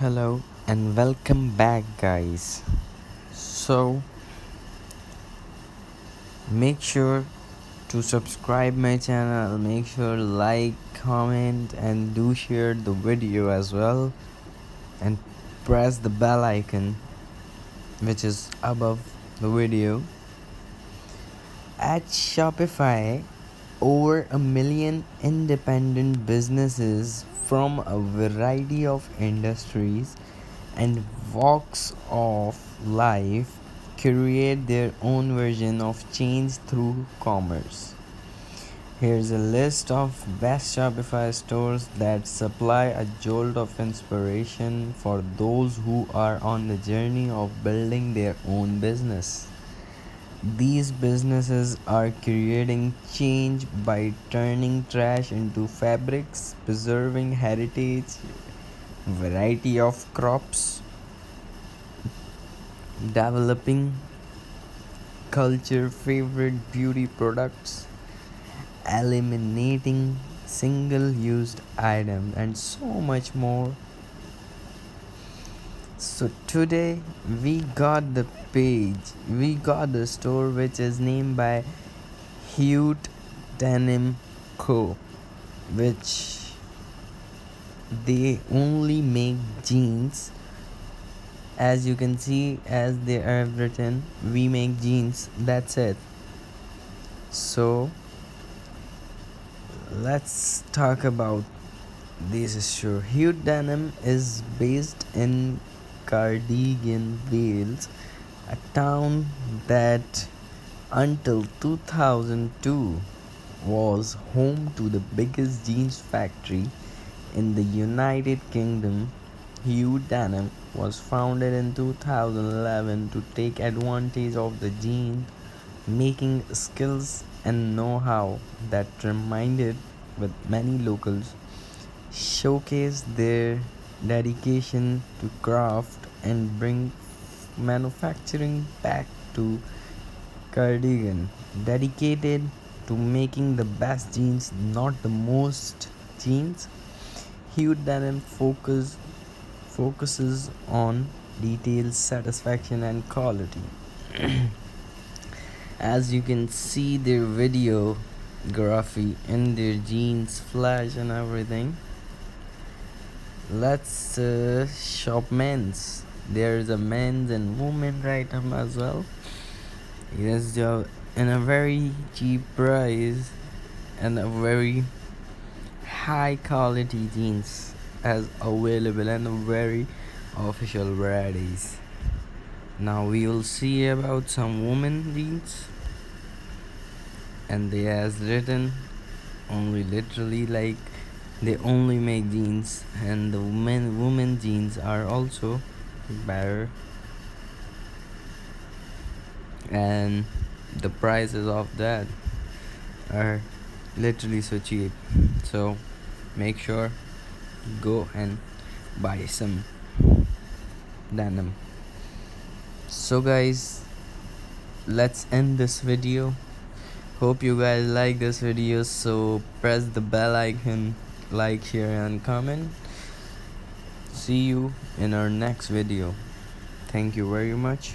hello and welcome back guys. So make sure to subscribe my channel make sure like comment and do share the video as well. And press the bell icon which is above the video. At shopify over a million independent businesses from a variety of industries and walks of life create their own version of change through commerce. Here's a list of best Shopify stores that supply a jolt of inspiration for those who are on the journey of building their own business. These businesses are creating change by turning trash into fabrics, preserving heritage, variety of crops, developing culture favorite beauty products, eliminating single used items, and so much more. So today we got the page, we got the store which is named by Hiut Denim Co. which they only make jeans. As you can see as they have written we make jeans. That's it. So let's talk about this store. Hiut Denim is based in Cardigan, Wales, a town that until 2002 was home to the biggest jeans factory in the United Kingdom. Hiut Denim was founded in 2011 to take advantage of the jean making skills and know-how that reminded with many locals showcase their dedication to craft and bring manufacturing back to Cardigan. Dedicated to making the best jeans, not the most jeans. Hiut Denim focus focuses on details, satisfaction, and quality. As you can see, their video graphy in their jeans, flash, and everything let's uh, shop men's. There's a men's and women item as well. Yes in a very cheap price. And a very high quality jeans as available and a very official varieties. Now we will see about some women jeans. And they has written only literally like they only make jeans and the women women jeans are also better. And the prices of that are literally so cheap. So make sure go and buy some denim. So guys let's end this video. Hope you guys like this video so press the bell icon like share and comment. See you in our next video. Thank you very much